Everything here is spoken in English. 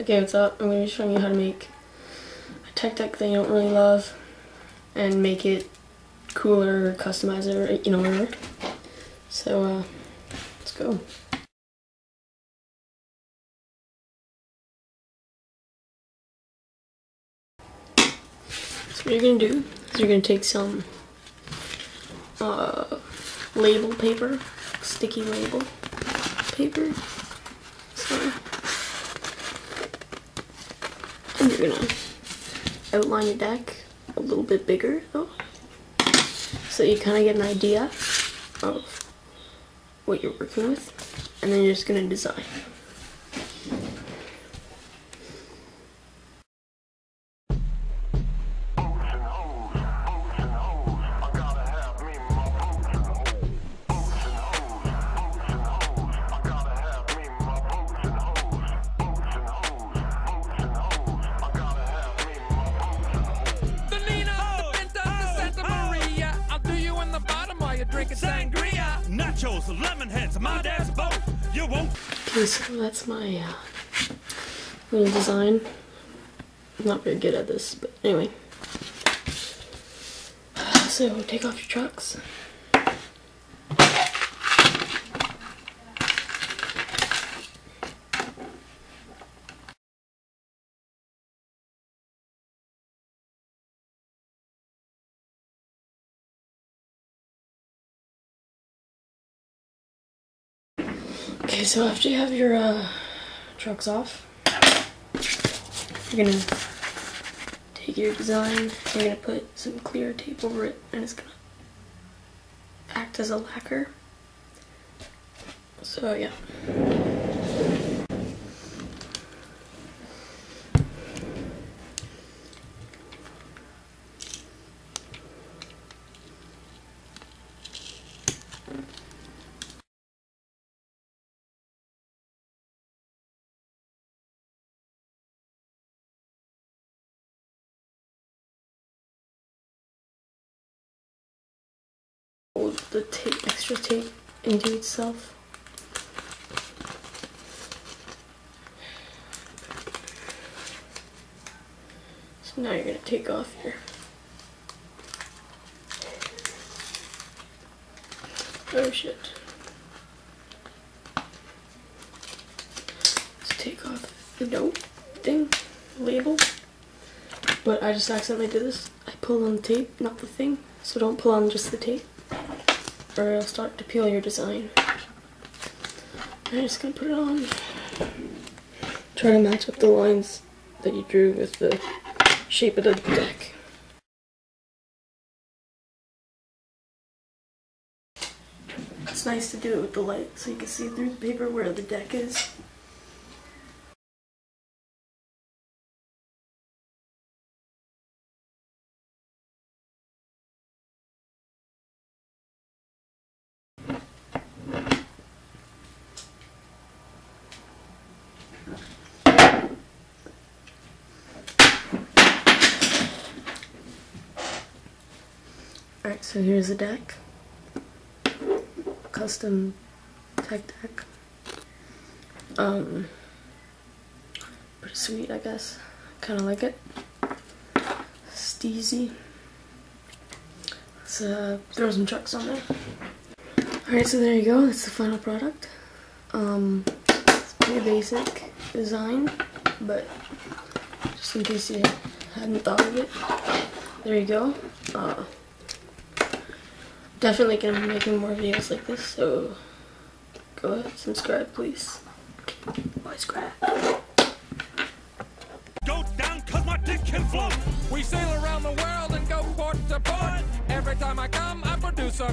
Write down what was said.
Okay, what's up? I'm going to be showing you how to make a tech deck that you don't really love and make it cooler, customize it, you know, whatever. So, uh, let's go. So what you're going to do is you're going to take some uh, label paper, sticky label paper, so and gonna outline your deck a little bit bigger though. So you kind of get an idea of what you're working with. And then you're just gonna design. Heads, my dad's. You won't. Okay, so that's my uh, little design. I'm not very good at this, but anyway. So take off your trucks. Okay, so after you have your uh, trucks off, you're gonna take your design, you're gonna put some clear tape over it, and it's gonna act as a lacquer. So yeah. Hold the tape, extra tape into itself. So now you're going to take off your Oh shit. Let's take off the note thing, label. But I just accidentally did this. I pulled on the tape, not the thing. So don't pull on just the tape or it'll start to peel your design. I'm just gonna put it on. Try to match up the lines that you drew with the shape of the deck. It's nice to do it with the light so you can see through the paper where the deck is. Alright, so here's the deck. Custom tech deck. Um, pretty sweet, I guess. Kind of like it. Steezy. Let's uh, throw some trucks on there. Alright, so there you go. That's the final product. Um, it's pretty basic design, but just in case you hadn't thought of it, there you go. Uh, definitely gonna be making more videos like this, so go ahead, subscribe, please. Why subscribe? Go down cause my dick can float. We sail around the world and go port to port. Every time I come, I produce a.